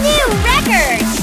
New record!